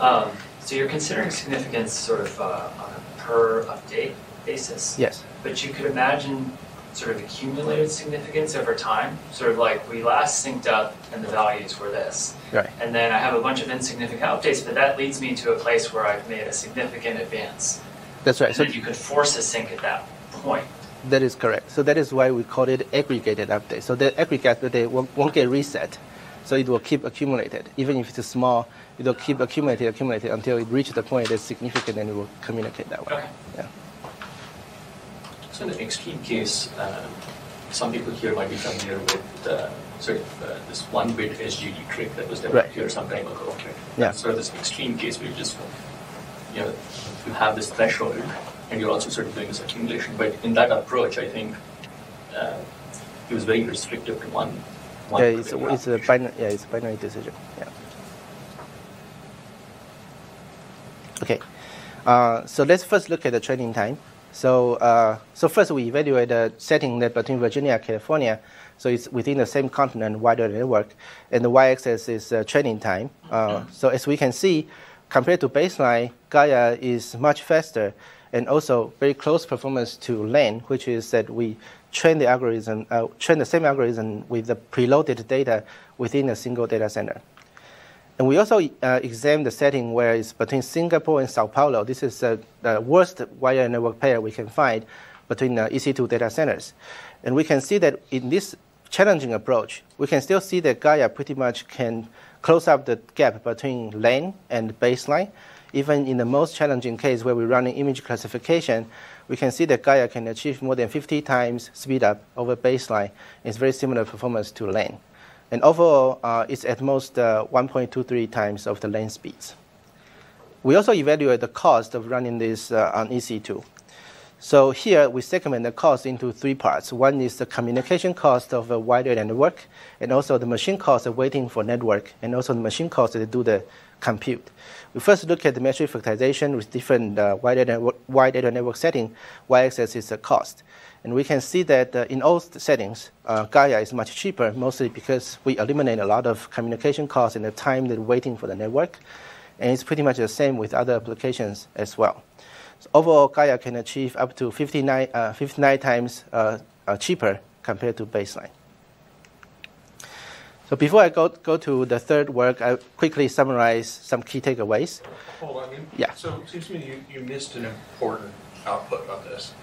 um, so you're considering significance sort of uh, on a per update basis? Yes. But you could imagine sort of accumulated significance over time. Sort of like we last synced up and the values were this. Right. And then I have a bunch of insignificant updates, but that leads me to a place where I've made a significant advance. That's right. And so you could force a sync at that point. That is correct. So that is why we call it aggregated update. So the aggregated update won't, won't get reset. So it will keep accumulated. Even if it's small, it will keep accumulating, accumulating until it reaches the point that's significant and it will communicate that way. Okay. Yeah. So in the extreme case, um, some people here might be familiar with uh, sort of uh, this one bit SGD trick that was developed right. here some time ago. Right? Yeah. So this extreme case where you just, you know, you have this threshold and you're also sort of doing this accumulation. But in that approach, I think uh, it was very restrictive to one. one yeah, it's a, it's a binary. Yeah, it's a binary decision. Yeah. Okay. Uh, so let's first look at the training time. So, uh, so first we evaluate the setting net between Virginia and California. So it's within the same continent, wider network, and the y-axis is uh, training time. Uh, so as we can see, compared to baseline, Gaia is much faster and also very close performance to LAN, which is that we train the algorithm, uh, train the same algorithm with the preloaded data within a single data center. And we also uh, examine the setting where it's between Singapore and Sao Paulo. This is uh, the worst wire network pair we can find between uh, EC2 data centers. And we can see that in this challenging approach, we can still see that Gaia pretty much can close up the gap between LAN and baseline. Even in the most challenging case where we're running image classification, we can see that Gaia can achieve more than 50 times speed up over baseline. It's very similar performance to LAN. And overall, uh, it's at most uh, 1.23 times of the LAN speeds. We also evaluate the cost of running this uh, on EC2. So here we segment the cost into three parts. One is the communication cost of a wider network, and also the machine cost of waiting for network, and also the machine cost to do the compute. We first look at the matrix factorization with different uh, wide, network, wide network setting. Y-axis is the cost. And we can see that uh, in all settings, uh, Gaia is much cheaper, mostly because we eliminate a lot of communication costs and the time that waiting for the network. And it's pretty much the same with other applications as well. So overall, Gaia can achieve up to 59, uh, 59 times uh, uh, cheaper compared to baseline. So before I go, go to the third work, I quickly summarize some key takeaways. Hold on. Yeah. So it seems to me you, you missed an important output on this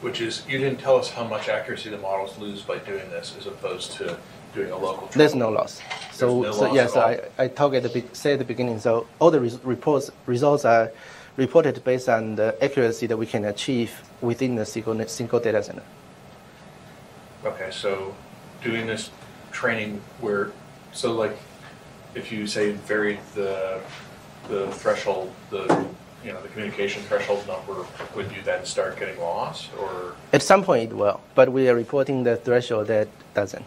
which is you didn't tell us how much accuracy the models lose by doing this as opposed to doing a local. There's no loss. So, no so loss yeah, so I, I talk at the say at the beginning. So all the res- reports results are reported based on the accuracy that we can achieve within the single, single data center. Okay, so doing this training where, so like, if you say vary the the threshold, the you know, the communication threshold number, would you then start getting lost or? At some point it will, but we are reporting the threshold that doesn't.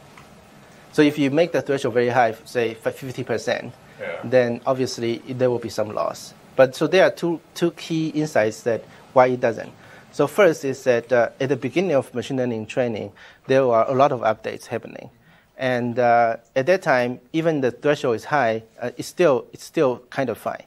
So if you make the threshold very high, say 50%, yeah. then obviously there will be some loss. But so there are two, two key insights that why it doesn't. So first is that uh, at the beginning of machine learning training, there were a lot of updates happening. And uh, at that time, even the threshold is high, uh, it's, still, it's still kind of fine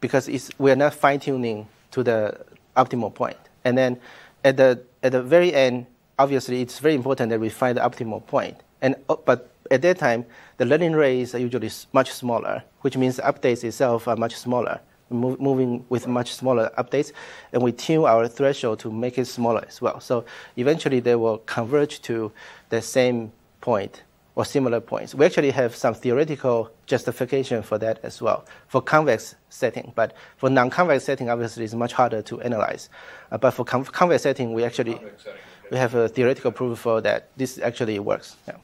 because we're not fine tuning to the optimal point. And then at the, at the very end, obviously, it's very important that we find the optimal point. And, uh, but at that time, the learning rates are usually much smaller, which means the updates itself are much smaller, Move, moving with much smaller updates. And we tune our threshold to make it smaller as well. So eventually, they will converge to the same point or similar points. We actually have some theoretical justification for that as well for convex setting, but for non-convex setting, obviously, it's much harder to analyze. Uh, but for con- convex setting, we actually setting, okay. we have a theoretical proof for that. This actually works. Yeah.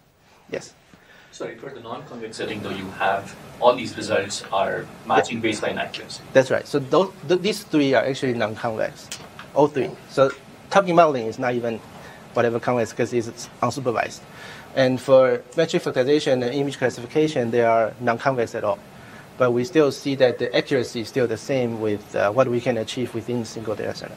Yes. Sorry, for the non-convex setting, though, you have all these results are matching baseline accuracy. That's right. So those, th- these three are actually non-convex, all three. So topic modeling is not even whatever convex because it's unsupervised. And for matrix factorization and image classification, they are non-convex at all. But we still see that the accuracy is still the same with uh, what we can achieve within single data center.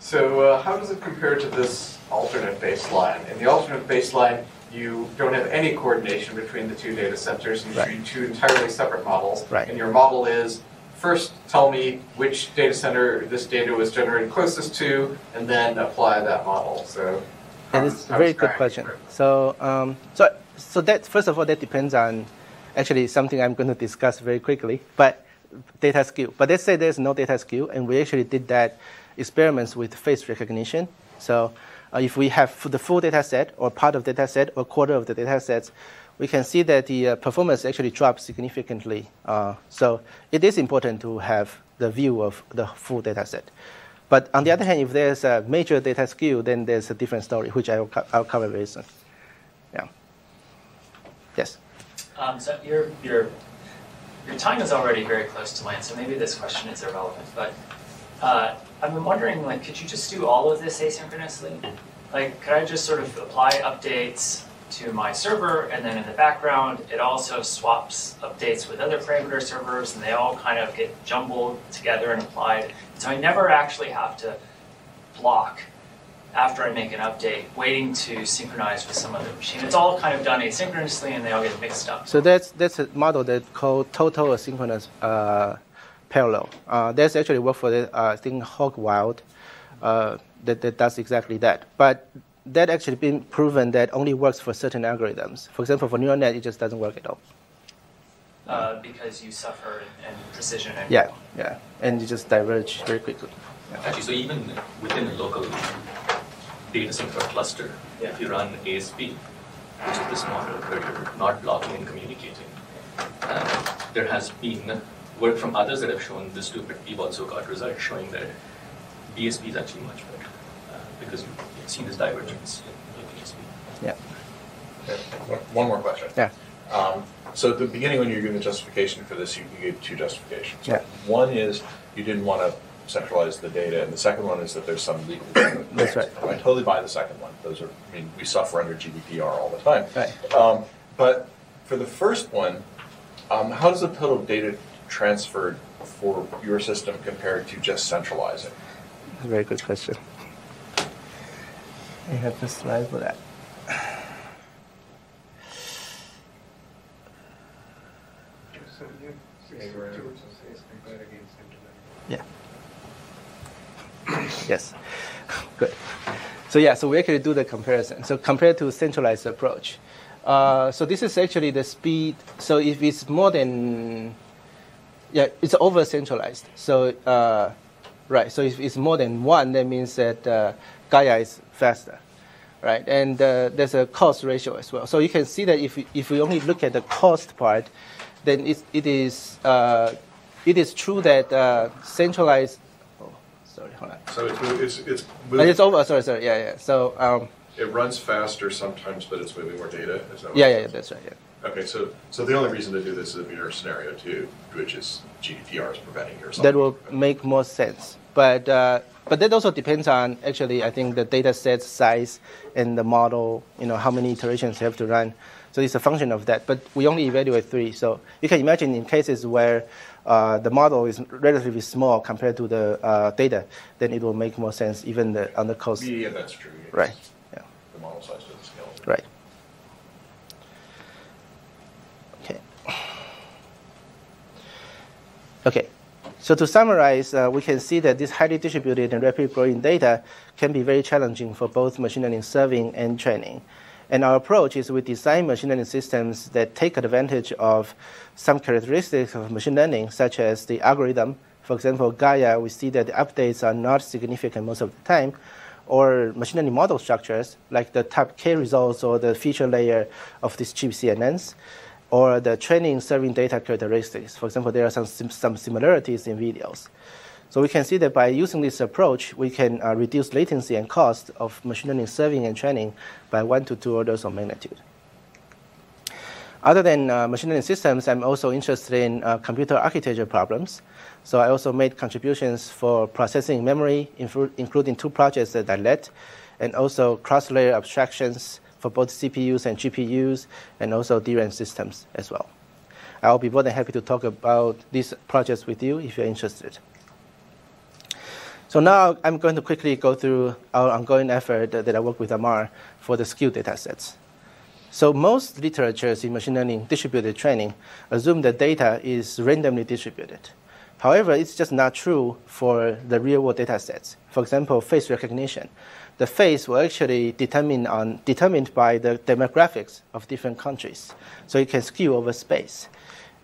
So uh, how does it compare to this alternate baseline? In the alternate baseline, you don't have any coordination between the two data centers. You Right. treat two entirely separate models. Right. And your model is, first tell me which data center this data was generated closest to, and then apply that model. So And it's a very good question. So, um, so, so that first of all, that depends on actually something I'm going to discuss very quickly. But data skew. But let's say there's no data skew, and we actually did that experiments with face recognition. So, uh, if we have the full data set, or part of the data set, or quarter of the data sets, we can see that the uh, performance actually drops significantly. Uh, so, it is important to have the view of the full data set. But on the other hand, if there's a major data skew, then there's a different story, which I will co- I'll cover very soon. Yeah. Yes. Um, so your your your time is already very close to mine, so maybe this question is irrelevant. But uh, I'm wondering, like, could you just do all of this asynchronously? Like, could I just sort of apply updates to my server, and then in the background, it also swaps updates with other parameter servers, and they all kind of get jumbled together and applied. So I never actually have to block after I make an update, waiting to synchronize with some other machine. It's all kind of done asynchronously and they all get mixed up. So that's that's a model that called total asynchronous uh, parallel. Uh, that's actually work for the uh, thing Hogwild uh, that, that does exactly that. But that actually been proven that only works for certain algorithms. For example, for neural net, it just doesn't work at all. Uh, because you suffer in, in precision and Yeah, yeah, and you just diverge very quickly. Actually, so even within a local data center cluster, Yeah. if you run ASP, which is this model where you're not blocking and communicating, um, there has been work from others that have shown this too, but we've also got results showing that BSP is actually much better uh, because you've seen this divergence in, in BSP. Yeah, Okay, One one more question. yeah. Um, So at the beginning, when you were giving the justification for this, you you gave two justifications. Yeah. One is you didn't want to centralize the data, and the second one is that there's some legal. That's right. I totally buy the second one. Those are, I mean, we suffer under GDPR all the time. Right. Um, But for the first one, um, how does the total data transferred for your system compare to just centralizing? Very good question. I have the slide for that. Yeah. yes. Good. So yeah, so we actually do the comparison. So compared to centralized approach. Uh, so this is actually the speed. So if it's more than, yeah, it's over centralized. So uh, right. So if it's more than one, that means that uh, Gaia is faster, right? And uh, there's a cost ratio as well. So you can see that if if we only look at the cost part, then it, it is uh, it is true that uh, centralized. Oh, sorry, hold on. So it's, it's, it's, Uh, It's over. Sorry, sorry. Yeah, yeah. So um, it runs faster sometimes, but it's moving more data, is that what yeah, yeah, says? that's right. Yeah. Okay, so, so the only reason to do this is in your scenario two, which is GDPR is preventing you. That will make more sense. But uh, but that also depends on actually I think the data set size and the model. You know how many iterations you have to run. So it's a function of that. But we only evaluate three. So you can imagine in cases where uh, the model is relatively small compared to the uh, data, then it will make more sense even the, on the cost. Yeah, that's true. yes. Right. Yeah. The model size doesn't scale. Right. Okay. Okay. So to summarize, uh, we can see that this highly distributed and rapidly growing data can be very challenging for both machine learning serving and training. And our approach is we design machine learning systems that take advantage of some characteristics of machine learning, such as the algorithm. For example, Gaia, we see that the updates are not significant most of the time, or machine learning model structures, like the top K results or the feature layer of these cheap CNNs, or the training serving data characteristics. For example, there are some, some similarities in videos. So we can see that by using this approach, we can uh, reduce latency and cost of machine learning serving and training by one to two orders of magnitude. Other than uh, machine learning systems, I'm also interested in uh, computer architecture problems. So I also made contributions for processing memory, including two projects that I led, and also cross-layer abstractions for both CPUs and GPUs, and also DRAM systems as well. I'll be more than happy to talk about these projects with you if you're interested. So now I'm going to quickly go through our ongoing effort that I work with Amar for the skewed datasets. So most literatures in machine learning distributed training assume that data is randomly distributed. However, it's just not true for the real-world data sets. For example, face recognition. The face will actually determine on, determined by the demographics of different countries. So it can skew over space.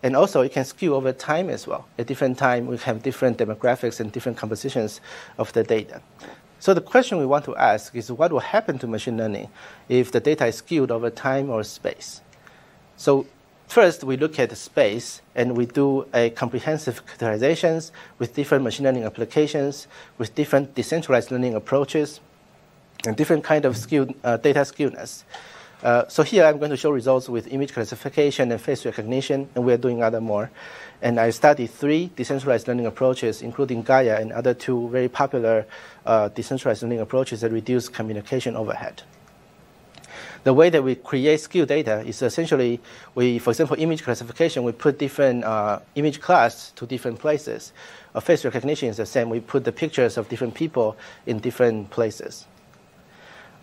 And also it can skew over time as well. At different time, we have different demographics and different compositions of the data. So the question we want to ask is what will happen to machine learning if the data is skewed over time or space? So First, we look at space and we do a comprehensive characterizations with different machine learning applications, with different decentralized learning approaches, and different kind of skewed, uh, data skewness. Uh, so here I'm going to show results with image classification and face recognition, and we're doing other more. And I studied three decentralized learning approaches, including Gaia and other two very popular uh, decentralized learning approaches that reduce communication overhead the way that we create skewed data is essentially we, for example, image classification, we put different uh, image class to different places. Face recognition is the same. We put the pictures of different people in different places.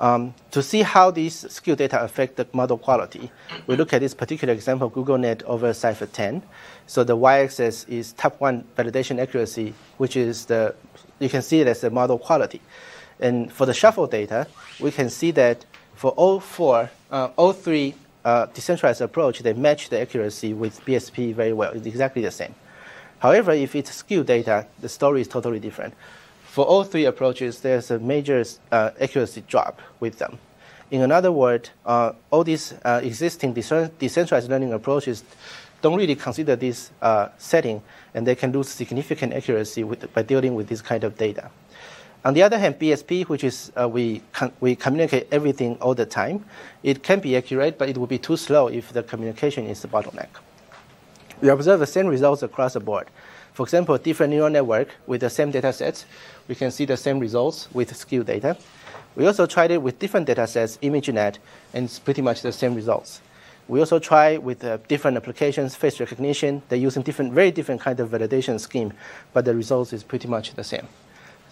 Um, to see how these skewed data affect the model quality, we look at this particular example, GoogLeNet over CIFAR-10. So the y-axis is top one validation accuracy, which is the, you can see it as the model quality. And for the shuffle data, we can see that for all four, uh, all three uh, decentralized approach, they match the accuracy with BSP very well. It's exactly the same. However, if it's skewed data, the story is totally different. For all three approaches, there's a major uh, accuracy drop with them. In another word, uh, all these uh, existing decentralized learning approaches don't really consider this uh, setting, and they can lose significant accuracy with, by dealing with this kind of data. On the other hand, BSP, which is uh, we, we communicate everything all the time, it can be accurate, but it will be too slow if the communication is the bottleneck. We observe the same results across the board. For example, different neural network with the same data sets, we can see the same results with skewed data. We also tried it with different data sets, ImageNet, and it's pretty much the same results. We also try with uh, different applications, face recognition. They're using different, very different kind of validation scheme, but the results is pretty much the same.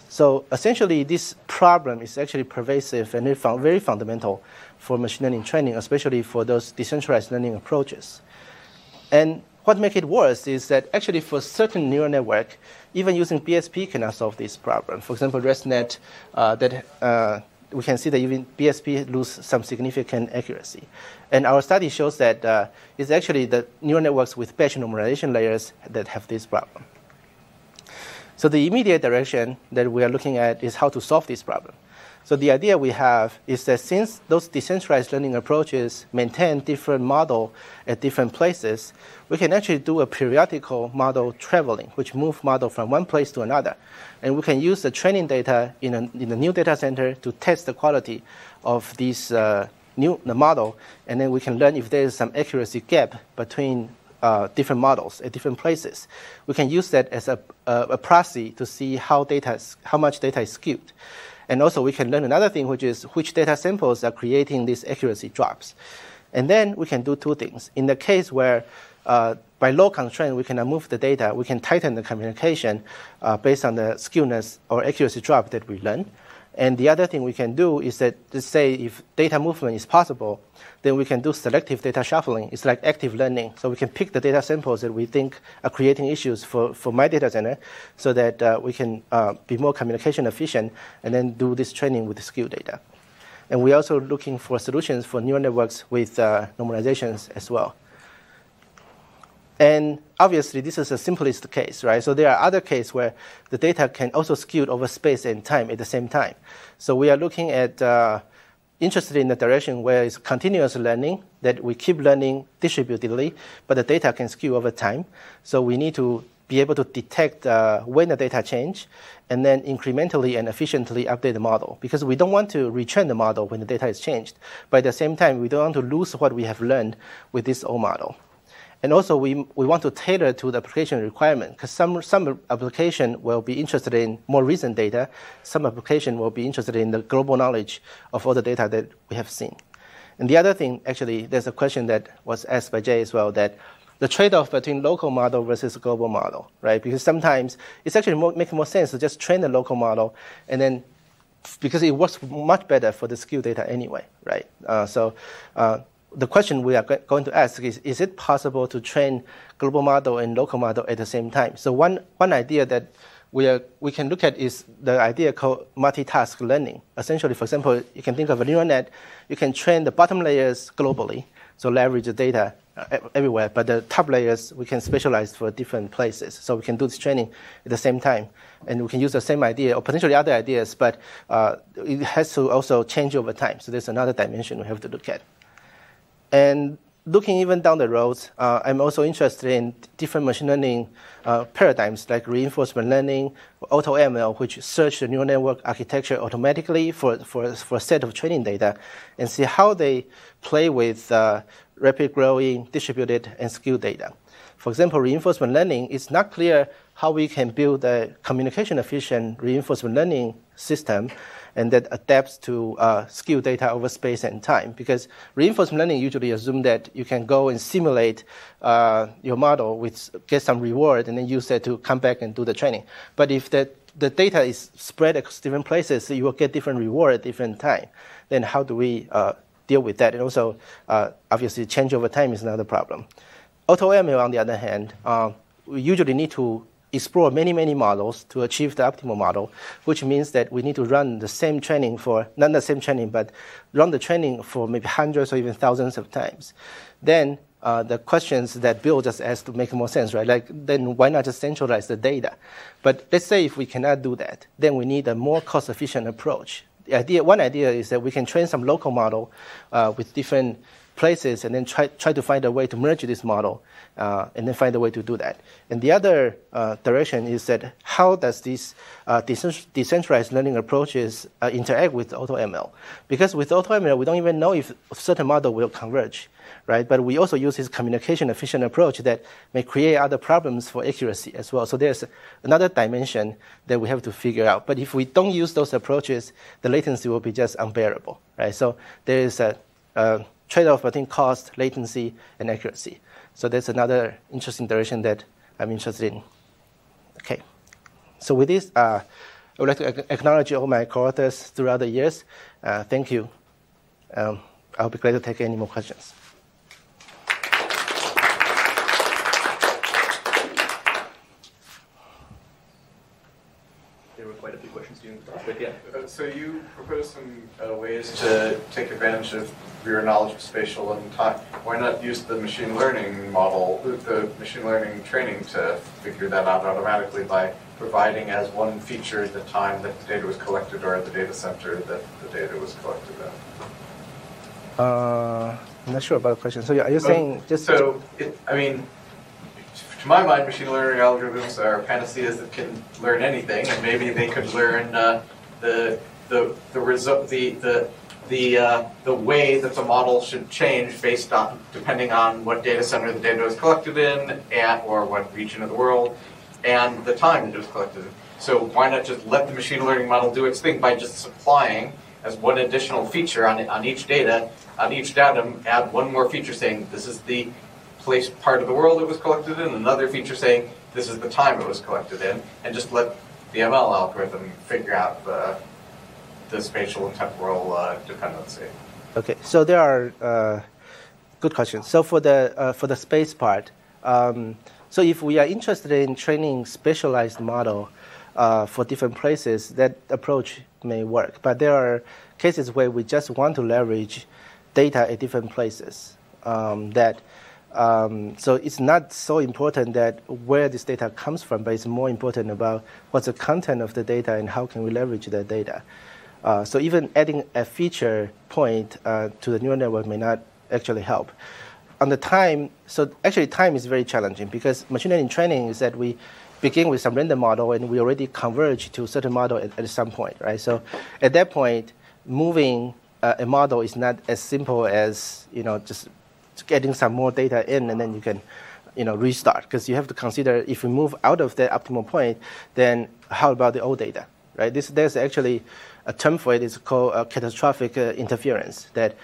So essentially, this problem is actually pervasive and very fundamental for machine learning training, especially for those decentralized learning approaches. And what makes it worse is that actually for certain neural network, even using BSP cannot solve this problem. For example, ResNet, uh, that uh, we can see that even BSP lose some significant accuracy. And our study shows that uh, it's actually the neural networks with batch normalization layers that have this problem. So the immediate direction that we are looking at is how to solve this problem. So the idea we have is that since those decentralized learning approaches maintain different model at different places, we can actually do a periodical model traveling, which move model from one place to another. And we can use the training data in a, in a new data center to test the quality of this uh, new the model, and then we can learn if there is some accuracy gap between uh, different models at different places. We can use that as a, a, a proxy to see how, data how much data is skewed. And also we can learn another thing, which is which data samples are creating these accuracy drops. And then we can do two things. In the case where uh, by low constraint, we can move the data, we can tighten the communication uh, based on the skewness or accuracy drop that we learn. And the other thing we can do is that, let's say, if data movement is possible, then we can do selective data shuffling. It's like active learning. So we can pick the data samples that we think are creating issues for, for my data center so that uh, we can uh, be more communication efficient and then do this training with skewed data. And we're also looking for solutions for neural networks with uh, normalizations as well. And obviously, this is the simplest case, right? So there are other cases where the data can also skew over space and time at the same time. So we are looking at uh, interested in the direction where it's continuous learning, that we keep learning distributedly, but the data can skew over time. So we need to be able to detect uh, when the data change and then incrementally and efficiently update the model because we don't want to retrain the model when the data is changed. But at the same time, we don't want to lose what we have learned with this old model. And also, we, we want to tailor to the application requirement because some, some application will be interested in more recent data. Some application will be interested in the global knowledge of all the data that we have seen. And the other thing, actually, there's a question that was asked by Jay as well that the trade-off between local model versus global model, right? Because sometimes it's actually more, making more sense to just train the local model and then because it works much better for the skewed data anyway, right? Uh, so uh, the question we are going to ask is, is it possible to train global model and local model at the same time? So one, one idea that we, are, we can look at is the idea called multitask learning. Essentially, for example, you can think of a neural net. You can train the bottom layers globally, so leverage the data uh, everywhere, but the top layers we can specialize for different places. So we can do this training at the same time. And we can use the same idea or potentially other ideas, but uh, it has to also change over time. So there's another dimension we have to look at. And looking even down the road, uh, I'm also interested in different machine learning uh, paradigms like reinforcement learning, AutoML, which search the neural network architecture automatically for, for, for a set of training data and see how they play with uh, rapid growing, distributed, and skewed data. For example, reinforcement learning, it's not clear how we can build a communication efficient reinforcement learning system and that adapts to uh, skewed data over space and time. Because reinforcement learning usually assumes that you can go and simulate uh, your model with get some reward and then use that to come back and do the training. But if the, the data is spread across different places, you will get different reward at different time. Then how do we uh, deal with that? And also, uh, obviously, change over time is another problem. AutoML, on the other hand, uh, we usually need to explore many, many models to achieve the optimal model, which means that we need to run the same training for, not the same training, but run the training for maybe hundreds or even thousands of times. Then uh, the questions that Bill just asked to make more sense, right? Like, then why not just centralize the data? But let's say if we cannot do that, then we need a more cost-efficient approach. The idea, one idea is that we can train some local model uh, with different places and then try, try to find a way to merge this model uh, and then find a way to do that. And the other uh, direction is that how does these uh, decentralized learning approaches uh, interact with AutoML? Because with AutoML, we don't even know if a certain model will converge, right? But we also use this communication efficient approach that may create other problems for accuracy as well. So there's another dimension that we have to figure out. But if we don't use those approaches, the latency will be just unbearable, right? So there is a trade-off between cost, latency, and accuracy. So that's another interesting direction that I'm interested in. Okay. So with this, uh, I would like to acknowledge all my co-authors throughout the years. Uh, thank you. Um, I'll be glad to take any more questions. There were quite a few questions during the talk, but yeah. Uh, so you proposed some uh, ways to take advantage of your knowledge of spatial and time. Why not use the machine learning model, the machine learning training to figure that out automatically by providing as one feature the time that the data was collected or the data center that the data was collected at? Uh, I'm not sure about the question. So are you saying just... So, it, I mean, to my mind, machine learning algorithms are panaceas that can learn anything, and maybe they could learn uh, the the the result the the the uh, the way that the model should change based on depending on what data center the data was collected in, and or what region of the world, and the time it was collected. So why not just let the machine learning model do its thing by just supplying as one additional feature on on each data on each datum, add one more feature saying this is the place part of the world it was collected in, another feature saying this is the time it was collected in, and just let the ML algorithm figure out the the spatial and temporal uh, dependency. Okay, so there are uh, good questions. So for the uh, for the space part, um, so if we are interested in training specialized model uh, for different places, that approach may work. But there are cases where we just want to leverage data at different places um, that Um, so it's not so important that where this data comes from, but it's more important about what's the content of the data and how can we leverage that data. Uh, so even adding a feature point uh, to the neural network may not actually help. On the time, so actually time is very challenging because machine learning training is that we begin with some random model and we already converge to a certain model at, at some point, right? So at that point, moving uh, a model is not as simple as you know just getting some more data in and then you can you know restart because you have to consider if we move out of that optimal point, then how about the old data, right? This there's actually a term for. It's called uh, catastrophic uh, interference. That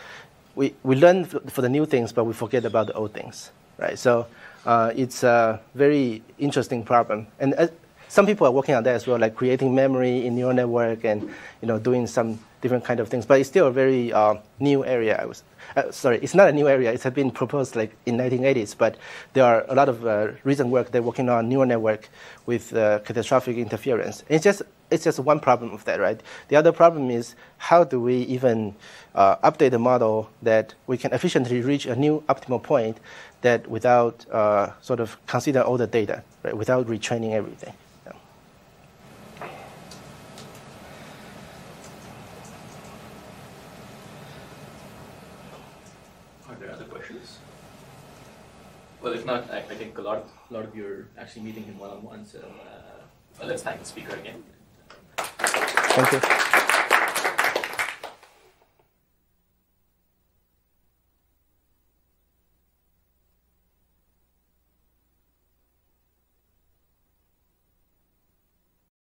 we we learn for the new things, but we forget about the old things, right? So uh, it's a very interesting problem, and uh, some people are working on that as well, like creating memory in neural network and you know doing some different kind of things. But it's still a very uh, new area. I was uh, sorry, it's not a new area. It has been proposed like in 1980s, but there are a lot of uh, recent work they're working on neural network with uh, catastrophic interference. It's just it's just one problem of that, right? The other problem is how do we even uh, update the model that we can efficiently reach a new optimal point that without uh, sort of consider all the data, right? Without retraining everything. Are there other questions? Well, if not, I, I think a lot, of, a lot of you are actually meeting him one on one. So uh, well, let's thank the speaker again. Thank you.